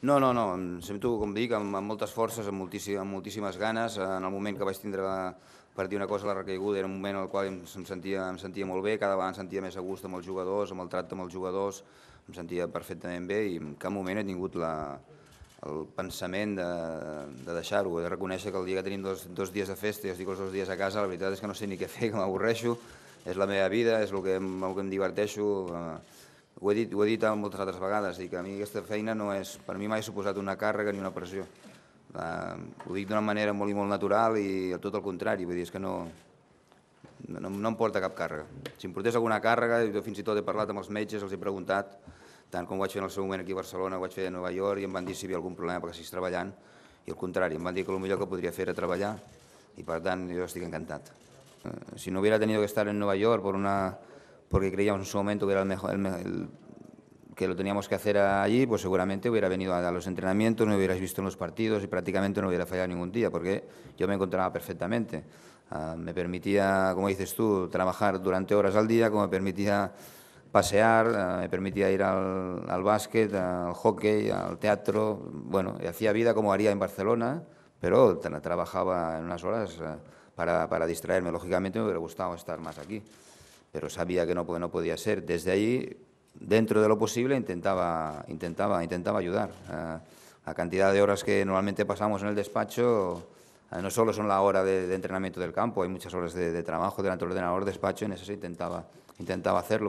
No, no, no, em sento, com dic, amb, amb moltes forces, amb, moltíssim, amb moltíssimes ganes. En el moment que vaig tindre la, per dir una cosa, la recaiguda, era un moment en el qual em, em, sentia, em sentia molt bé, cada vegada em sentia més a gust amb els jugadors, amb el tracte amb els jugadors, em sentia perfectament bé i en cap moment he tingut la, el pensament de, de deixar-ho. De reconèixer que el dia que tenim dos, dos dies de festa i estic els dos dies a casa, la veritat és que no sé ni què fer, que m'avorreixo, és la meva vida, és el que, el que em diverteixo, eh, ho he dit, ho he dit moltes altres vegades, i que a mi aquesta feina no és, per mi mai ha suposat una càrrega ni una pressió. Uh, ho dic d'una manera molt i molt natural i tot el contrari, vull dir, és que no, no, no em porta cap càrrega. Si em portés alguna càrrega, jo fins i tot he parlat amb els metges, els he preguntat, tant com ho vaig fer en el seu moment aquí a Barcelona, ho vaig fer a Nova York i em van dir si hi havia algun problema perquè estigués treballant, i al contrari, em van dir que el millor que podria fer era treballar, i per tant jo estic encantat. Uh, si no hubiera tenido que estar en Nova York por una porque creíamos en su momento que era el mejor, el, el, que lo teníamos que hacer allí, pues seguramente hubiera venido a, los entrenamientos, no hubierais visto en los partidos y prácticamente no hubiera fallado ningún día, porque yo me encontraba perfectamente. Uh, me permitía, como dices tú, trabajar durante horas al día, como me permitía pasear, uh, me permitía ir al, al básquet, al hockey, al teatro, bueno, y hacía vida como haría en Barcelona, pero tra trabajaba en unas horas uh, para, para distraerme. Lógicamente me hubiera gustado estar más aquí. Pero sabía que no, no podía ser. Desde allí, dentro de lo posible, intentaba, intentaba, intentaba ayudar. La cantidad de horas que normalmente pasamos en el despacho uh, no solo son la hora de, de, entrenamiento del campo, hay muchas horas de, trabajo delante del ordenador, despacho, en eso se intentaba, intentaba hacerlo.